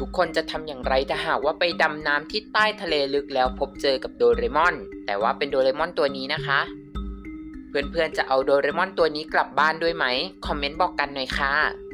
ทุกคนจะทำอย่างไรถ้าหากว่าไปดำน้ำที่ใต้ทะเลลึกแล้วพบเจอกับโดเรมอน แต่ว่าเป็นโดเรมอนตัวนี้นะคะ เพื่อนๆจะเอาโดเรมอนตัวนี้กลับบ้านด้วยไหม คอมเมนต์บอกกันหน่อยค่ะ